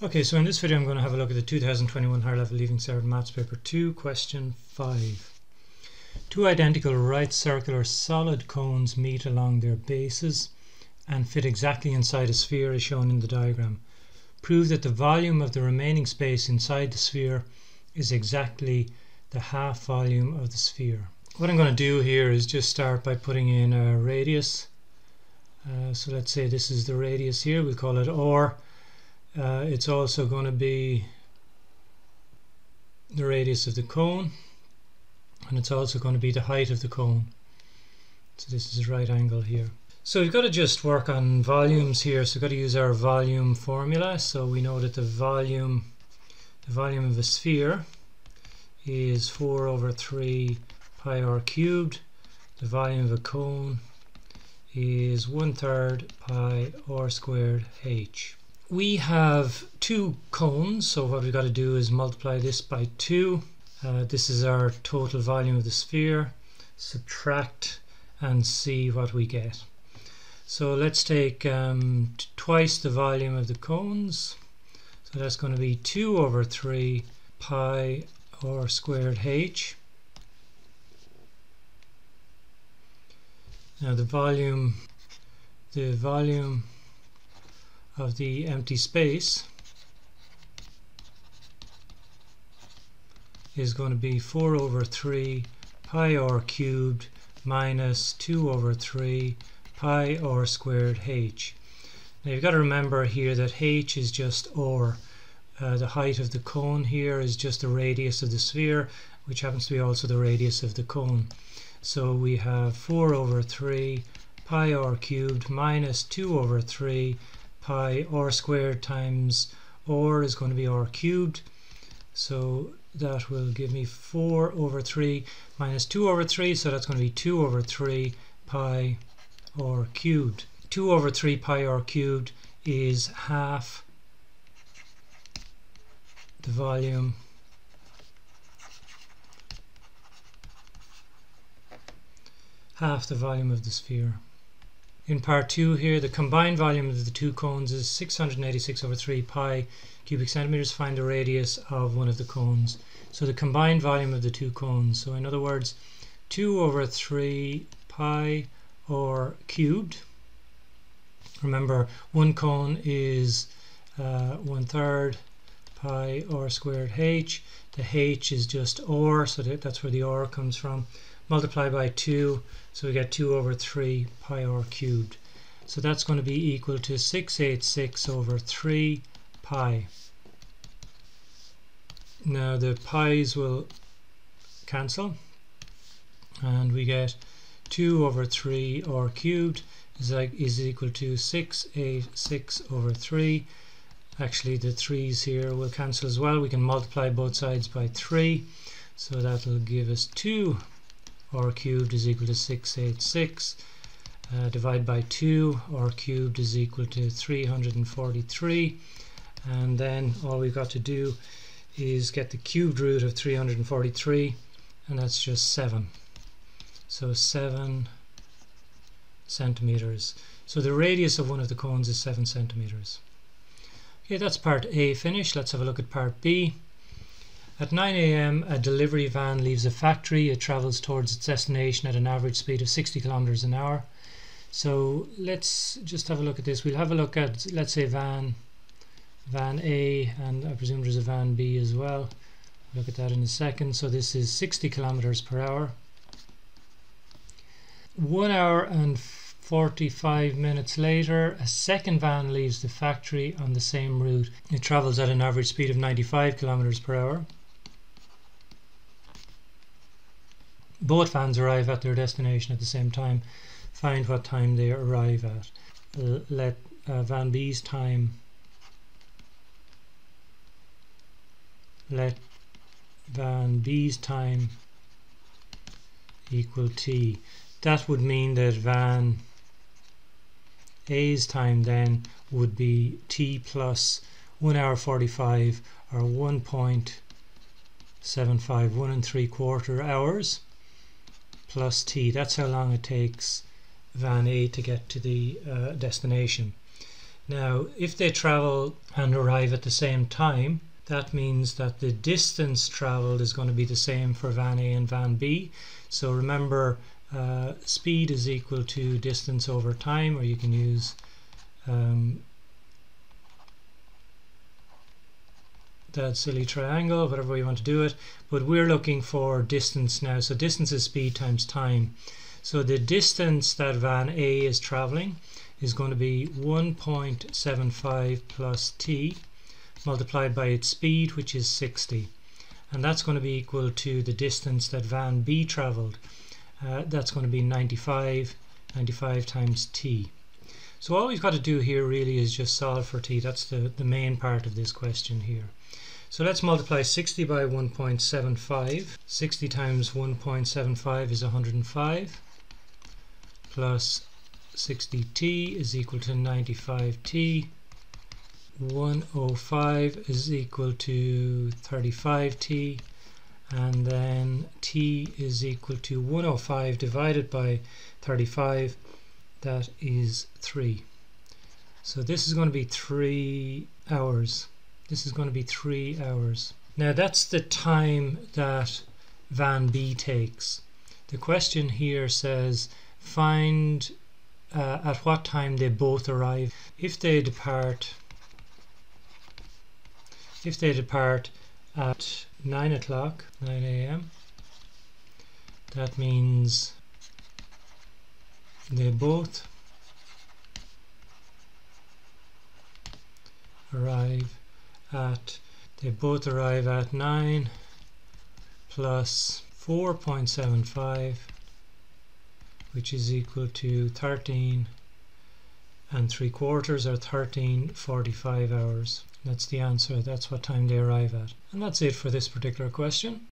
Okay, so in this video I'm going to have a look at the 2021 Higher Level Leaving Cert Maths Paper 2, question 5. Two identical right circular solid cones meet along their bases and fit exactly inside a sphere as shown in the diagram. Prove that the volume of the remaining space inside the sphere is exactly the half volume of the sphere. What I'm going to do here is just start by putting in a radius. Uh, so let's say this is the radius here, we'll call it R uh, it's also going to be the radius of the cone and it's also going to be the height of the cone. So this is a right angle here. So we've got to just work on volumes here. So we've got to use our volume formula. So we know that the volume the volume of a sphere is 4 over 3 pi r cubed. The volume of a cone is one third pi r squared h we have two cones so what we've got to do is multiply this by 2 uh, this is our total volume of the sphere subtract and see what we get. So let's take um, twice the volume of the cones. So that's going to be 2 over 3 pi r squared h. Now the volume the volume of the empty space is going to be 4 over 3 pi r cubed minus 2 over 3 pi r squared h. Now you've got to remember here that h is just r. Uh, the height of the cone here is just the radius of the sphere, which happens to be also the radius of the cone. So we have 4 over 3 pi r cubed minus 2 over 3 pi r squared times r is going to be r cubed. So that will give me 4 over 3 minus 2 over 3 so that's going to be 2 over 3 pi r cubed. 2 over 3 pi r cubed is half the volume half the volume of the sphere in part 2 here, the combined volume of the two cones is 686 over 3 pi cubic centimeters. Find the radius of one of the cones. So the combined volume of the two cones. So in other words, 2 over 3 pi r cubed. Remember, one cone is uh, one third pi r squared h. The h is just r, so that, that's where the r comes from multiply by 2 so we get 2 over 3 pi r cubed. So that's going to be equal to 686 over 3 pi. Now the pi's will cancel and we get 2 over 3 r cubed is, like, is equal to 686 over 3 actually the 3's here will cancel as well. We can multiply both sides by 3 so that will give us 2 r cubed is equal to 686 uh, divide by 2 r cubed is equal to 343 and then all we've got to do is get the cubed root of 343 and that's just 7 so 7 centimeters. So the radius of one of the cones is 7 centimeters. Okay that's part A finished let's have a look at part B at 9 a.m., a delivery van leaves a factory. It travels towards its destination at an average speed of 60 kilometers an hour. So let's just have a look at this. We'll have a look at, let's say, van, van A, and I presume there's a van B as well. Look at that in a second. So this is 60 kilometers per hour. One hour and 45 minutes later, a second van leaves the factory on the same route. It travels at an average speed of 95 kilometers per hour. Both vans arrive at their destination at the same time. Find what time they arrive at. Uh, let uh, van B's time. Let van B's time equal T. That would mean that van A's time then would be T plus 1 hour 45 or 1.75 1 and 3 quarter hours plus t. That's how long it takes van A to get to the uh, destination. Now, if they travel and arrive at the same time, that means that the distance traveled is going to be the same for van A and van B. So remember, uh, speed is equal to distance over time, or you can use um, that silly triangle, whatever we want to do it. But we're looking for distance now. So distance is speed times time. So the distance that van A is traveling is going to be 1.75 plus t multiplied by its speed which is 60 and that's going to be equal to the distance that van B traveled uh, that's going to be 95 95 times t so all we've got to do here really is just solve for t. That's the the main part of this question here. So let's multiply 60 by 1.75 60 times 1.75 is 105 plus 60t is equal to 95t 105 is equal to 35t and then t is equal to 105 divided by 35 that is 3 so this is going to be 3 hours this is going to be 3 hours now that's the time that van B takes the question here says find uh, at what time they both arrive. If they depart, if they depart at 9 o'clock, 9 a.m., that means they both arrive at they both arrive at 9 plus 4.75 which is equal to 13 and 3 quarters or 13 45 hours. That's the answer. That's what time they arrive at. And that's it for this particular question.